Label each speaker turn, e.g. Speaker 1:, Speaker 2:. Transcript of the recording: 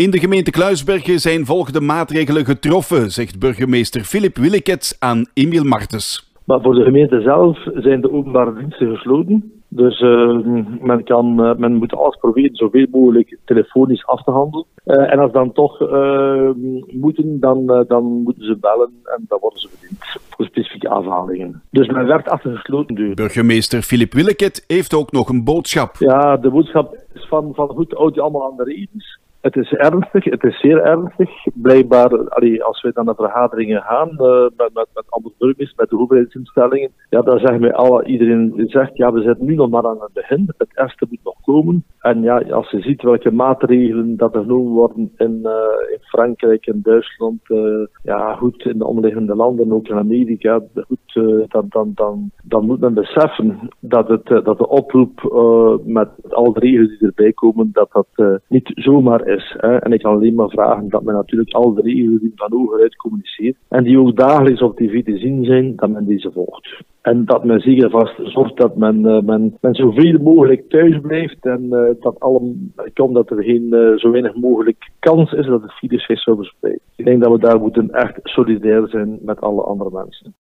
Speaker 1: In de gemeente Kluisbergen zijn volgende maatregelen getroffen, zegt burgemeester Filip Willekets aan Emiel Martens.
Speaker 2: Maar voor de gemeente zelf zijn de openbare diensten gesloten. Dus uh, men, kan, uh, men moet alles proberen zoveel mogelijk telefonisch af te handelen. Uh, en als dan toch moeten, dan, dan moeten ze bellen en dan worden ze bediend voor specifieke afhalingen. Dus men werkt achter gesloten deuren.
Speaker 1: Burgemeester Filip Willeket heeft ook nog een boodschap.
Speaker 2: Ja, de boodschap is van, van goed, houd je allemaal aan de regels. Het is ernstig, het is zeer ernstig. Blijkbaar, als we dan naar vergaderingen gaan uh, met, met, met andere burgers, met de overheidsinstellingen, ja, dan zeggen wij alle, iedereen zegt, ja, we zitten nu nog maar aan het begin. Het ergste moet nog komen. En ja, als je ziet welke maatregelen dat er genomen worden in, uh, in Frankrijk, in Duitsland, uh, ja, goed, in de omliggende landen, ook in Amerika, goed, dan, dan, dan, dan moet men beseffen dat, het, dat de oproep met al de regels die erbij komen, dat dat niet zomaar is. Hè. En ik kan alleen maar vragen dat men natuurlijk al de regels die van overheid communiceert en die ook dagelijks op tv te zien zijn, dat men deze volgt. En dat men zeker vast zorgt dat men, uh, men, men zoveel mogelijk thuis blijft en uh, dat allemaal komt dat er geen uh, zo weinig mogelijk kans is dat het virus zich zou verspreiden. Ik denk dat we daar moeten echt solidair zijn met alle andere mensen.